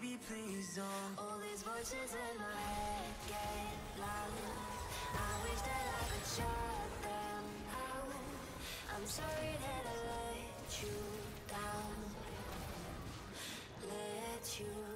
baby, please don't. All these voices in my head get loud. I wish that I could shut them out. I'm sorry that I let you down. Let you